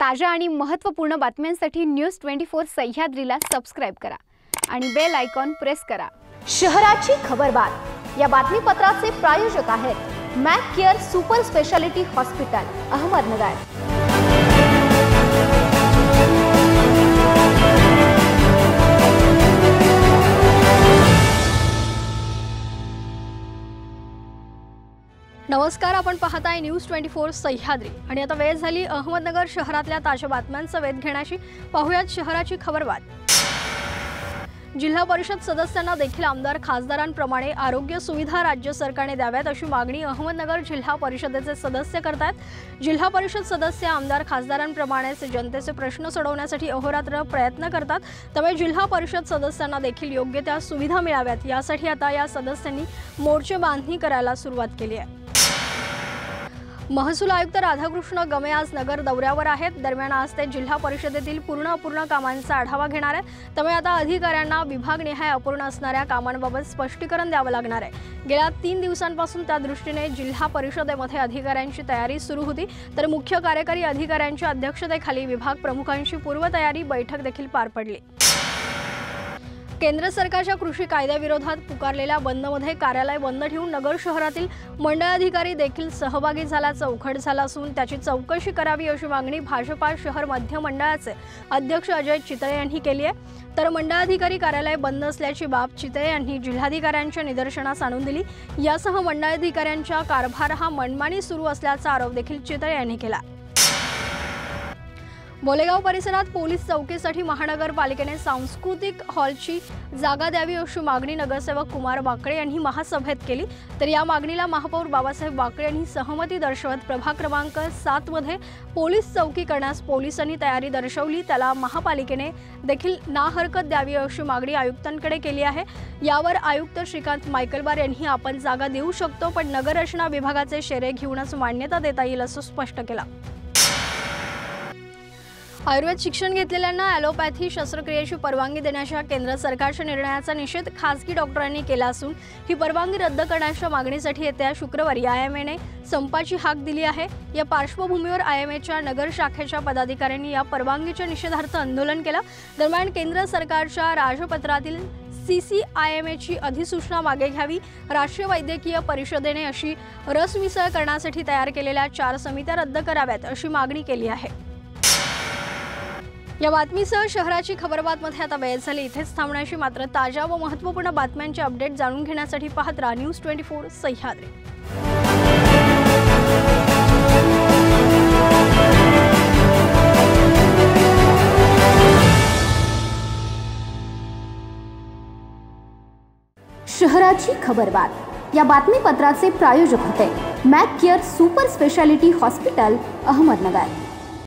ताज्या आणि महत्त्वपूर्ण बातम्यांसाठी न्यूज ट्वेंटी फोर सह्याद्रीला सबस्क्राईब करा आणि बेल आयकॉन प्रेस करा. शहराची खबरबात या बातमीपत्राचे प्रायोजक आहेत Mac Care super speciality hospital Ahmednagar. नमस्कार आपण पाहताय न्यूज ट्वेंटी फोर सह्याद्री. आणि आता वेळ झाली अहमदनगर शहरातल्या ताज्या बातम्यांचा वेध घेण्याची. पाहुयात शहराची खबरवाद जिल्हा परिषद सदस्यांना देखील आमदार खासदारांप्रमाणे आरोग्य सुविधा राज्य सरकारने द्याव्यात अशी मागणी अहमदनगर जिल्हा परिषदेचे सदस्य करतात जिल्हा परिषद सदस्य आमदार खासदारांप्रमाणेच जनतेचे प्रश्न सोडवण्यासाठी अहोरात्र प्रयत्न करतात. त्यामुळे जिल्हा परिषद सदस्यांना देखील योग्य त्या सुविधा मिळाव्यात. यासाठी आता या सदस्यांनी मोर्चे बांधणी करायला सुरुवात केली आहे. महसूल आयुक्त राधाकृष्ण गमे आज नगर दौऱ्यावर आहेत. दरम्यान आज ते जिल्हा परिषदेतील पूर्ण अपूर्ण कामांचा आढावा घेणार आहेत. त्यामुळे आता अधिकाऱ्यांना विभागनिहाय अपूर्ण असणाऱ्या कामांबाबत स्पष्टीकरण द्यावं लागणार आहे. गेल्या तीन दिवसांपासून त्या दृष्टीने जिल्हा परिषदेमध्ये अधिकाऱ्यांची तयारी सुरू होती. तर मुख्य कार्यकारी अधिकाऱ्यांच्या अध्यक्षतेखाली विभाग प्रमुखांची पूर्वतयारी बैठक देखील पार पडली. केंद्र सरकारच्या कृषी कायद्याविरोधात पुकारलेल्या बंदमध्ये कार्यालय बंद ठेवून नगर शहरातील मंडळाधिकारी देखील सहभागी झाला उघड झाला असून त्याची चौकशी करावी अशी मागणी भाजपा शहर मध्य मंडळाचे अध्यक्ष अजय चितळे यांनी केली आहे. तर मंडळाधिकारी कार्यालय बंद असल्याची बाब चितळे यांनी जिल्हाधिकाऱ्यांच्या निदर्शनास आणून दिली. यासह मंडळाधिकाऱ्यांचा कारभार हा मनमानी सुरू असल्याचा आरोप देखील चितळे यांनी केला. बोलेगाव परिसरात पोलीस चौकीसाठी महानगरपालिकेने सांस्कृतिक हॉलची जागा द्यावी अशी मागणी नगरसेवक कुमार बाकळे यांनी महासभेत केली. तर या मागणीला महापौर बाबासाहेब बाकळे यांनी सहमती दर्शवत प्रभाग क्रमांक सातमध्ये पोलीस चौकी करण्यास पोलिसांनी तयारी दर्शवली. त्याला महापालिकेने देखील ना हरकत द्यावी अशी मागणी आयुक्तांकडे केली आहे. यावर आयुक्त श्रीकांत मायकलबार यांनी आपण जागा देऊ शकतो पण नगररचना विभागाचे शेरे घेऊनच मान्यता देता येईल असं स्पष्ट केलं. आयुर्वेद शिक्षण घेतलेल्यांना ॲलोपॅथी शस्त्रक्रियेची परवानगी देण्याच्या केंद्र सरकारच्या निर्णयाचा निषेध खासगी डॉक्टरांनी केला असून ही परवानगी रद्द करण्याच्या मागणीसाठी येत्या शुक्रवारी आय एम एने संपाची हाक दिली आहे. या पार्श्वभूमीवर आय एम एच्या नगर शाखेच्या पदाधिकाऱ्यांनी या परवानगीच्या निषेधार्थ आंदोलन केलं. दरम्यान केंद्र सरकारच्या राजपत्रातील सी सी आय एम एची अधिसूचना मागे घ्यावी राष्ट्रीय वैद्यकीय परिषदेने अशी रसमिसळ करण्यासाठी तयार केलेल्या चार समित्या रद्द कराव्यात अशी मागणी केली आहे. या बातमीसह शहराची खबरबातमध्ये आता वेळ झाली. इथेच थांबण्याची मात्र ताज्या व महत्त्वपूर्ण बातम्यांचे अपडेट जाणून घेण्यासाठी पाहत राहा न्यूज ट्वेंटी फोर सह्याद्री. शहराची खबरबात. या बातमीपत्राचे प्रायोजक होते Mac Care super speciality hospital Ahmednagar.